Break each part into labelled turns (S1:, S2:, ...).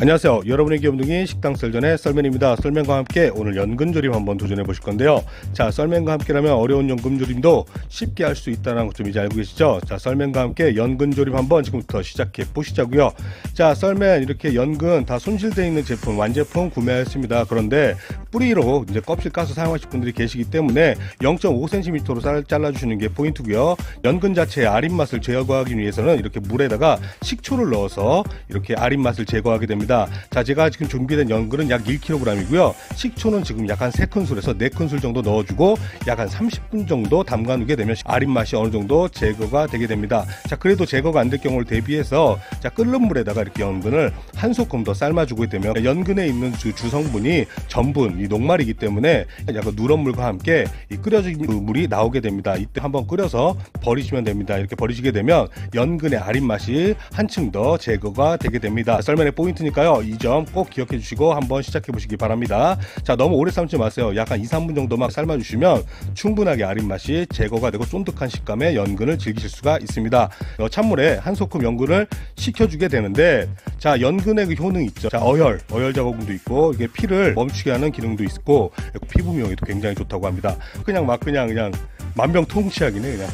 S1: 안녕하세요. 여러분의 기업둥이 식당 썰전의 썰맨입니다. 썰맨과 함께 오늘 연근조림 한번 도전해 보실 건데요. 자, 썰맨과 함께라면 어려운 연근조림도 쉽게 할 수 있다는 것 좀 이제 알고 계시죠? 자, 썰맨과 함께 연근조림 한번 지금부터 시작해 보시자고요. 자, 썰맨 이렇게 연근 다 손실되어 있는 제품, 완제품 구매했습니다. 그런데 뿌리로 이제 껍질 까서 사용하실 분들이 계시기 때문에 0.5cm로 잘라주시는 게 포인트고요. 연근 자체의 아린 맛을 제거하기 위해서는 이렇게 물에다가 식초를 넣어서 이렇게 아린 맛을 제거하게 됩니다. 자, 제가 지금 준비된 연근은 약 1kg이고요. 식초는 지금 약 한 3큰술에서 4큰술 정도 넣어주고 약 한 30분 정도 담가두게 되면 아린 맛이 어느 정도 제거가 되게 됩니다. 자, 그래도 제거가 안 될 경우를 대비해서 자, 끓는 물에다가 이렇게 연근을 한 소끔 더 삶아주게 되면 연근에 있는 주, 주성분이 전분, 이 녹말이기 때문에 약간 누런 물과 함께 이 끓여진 그 물이 나오게 됩니다. 이때 한번 끓여서 버리시면 됩니다. 이렇게 버리시게 되면 연근의 아린 맛이 한층 더 제거가 되게 됩니다. 썰면의 포인트니까 테니까요. 이 점 꼭 기억해 주시고 한번 시작해 보시기 바랍니다. 자, 너무 오래 삶지 마세요. 약간 2, 3분 정도만 삶아 주시면 충분하게 아린 맛이 제거가 되고 쫀득한 식감의 연근을 즐기실 수가 있습니다. 어, 찬물에 한 소끔 연근을 식혀주게 되는데 자, 연근의 그 효능 있죠. 자, 어혈, 어혈 자극도 있고 이게 피를 멈추게 하는 기능 도 있고 피부 미용에도 굉장히 좋다고 합니다. 그냥 막 그냥 그냥 만병통치약이네 그냥.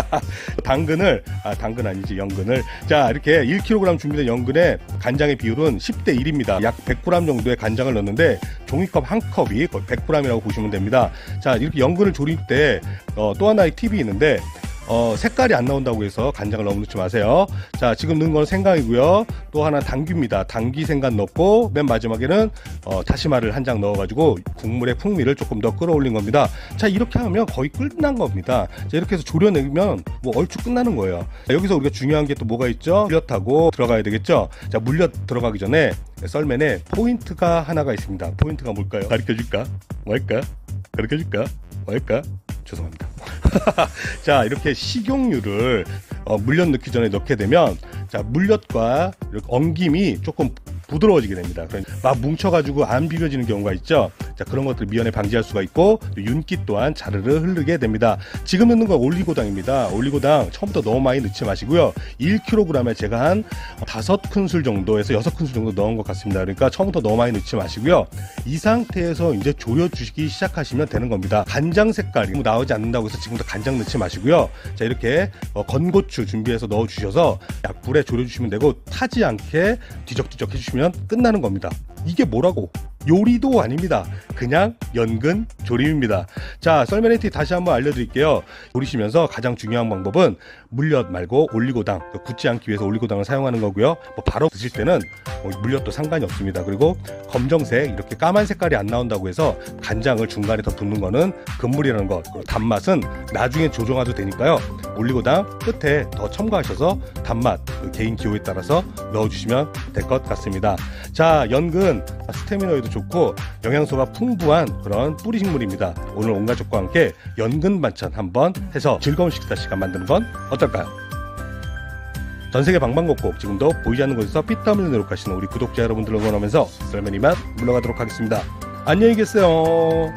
S1: 당근을 아 당근 아니지 연근을. 자 이렇게 1kg 준비된 연근에 간장의 비율은 10대 1입니다. 약 100g 정도의 간장을 넣는데 종이컵 한 컵이 거의 100g이라고 보시면 됩니다. 자 이렇게 연근을 조릴 때또 어, 하나의 팁이 있는데 어, 색깔이 안 나온다고 해서 간장을 너무 넣지 마세요. 자, 지금 넣은 건 생강이고요. 또 하나 당귀입니다. 당귀 생강 넣고 맨 마지막에는 어, 다시마를 한 장 넣어가지고 국물의 풍미를 조금 더 끌어올린 겁니다. 자, 이렇게 하면 거의 끝난 겁니다. 자, 이렇게 해서 졸여내면 뭐 얼추 끝나는 거예요. 자, 여기서 우리가 중요한 게 또 뭐가 있죠? 물엿하고 들어가야 되겠죠? 자, 물엿 들어가기 전에 썰맨에 포인트가 하나가 있습니다. 포인트가 뭘까요? 가르쳐 줄까? 뭘까? 가르쳐 줄까? 뭘까? 죄송합니다. 자, 이렇게 식용유를 어, 물엿 넣기 전에 넣게 되면 자, 물엿과 엉김이 조금 부드러워지게 됩니다. 막 뭉쳐가지고 안 비벼지는 경우가 있죠. 자 그런 것들 미연에 방지할 수가 있고 윤기 또한 자르르 흐르게 됩니다. 지금 넣는 건 올리고당입니다. 올리고당 처음부터 너무 많이 넣지 마시고요. 1kg에 제가 한 5큰술 정도에서 6큰술 정도 넣은 것 같습니다. 그러니까 처음부터 너무 많이 넣지 마시고요. 이 상태에서 이제 졸여 주시기 시작하시면 되는 겁니다. 간장 색깔이 뭐 나오지 않는다고 해서 지금부터 간장 넣지 마시고요. 자 이렇게 어, 건고추 준비해서 넣어 주셔서 약불에 졸여 주시면 되고 타지 않게 뒤적뒤적 해주시면 끝나는 겁니다. 이게 뭐라고? 요리도 아닙니다. 그냥 연근 조림입니다. 자, 썰메네티 다시 한번 알려드릴게요. 조리시면서 가장 중요한 방법은 물엿 말고 올리고당, 굳지 않기 위해서 올리고당을 사용하는 거고요. 뭐 바로 드실 때는 뭐 물엿도 상관이 없습니다. 그리고 검정색 이렇게 까만 색깔이 안 나온다고 해서 간장을 중간에 더 붓는 거는 금물이라는 것. 단맛은 나중에 조정해도 되니까요. 올리고당 끝에 더 첨가하셔서 단맛 그 개인 기호에 따라서 넣어주시면 될 것 같습니다. 자, 연근 스테미너에도 좋고 영양소가 풍부한 그런 뿌리 식물입니다. 오늘 온 가족과 함께 연근 반찬 한번 해서 즐거운 식사 시간 만드는 건 어떨까요? 전 세계 방방곡곡 지금도 보이지 않는 곳에서 피땀 흘려 노력하시는 우리 구독자 여러분들을 응원하면서 썰매니만 물러가도록 하겠습니다. 안녕히 계세요.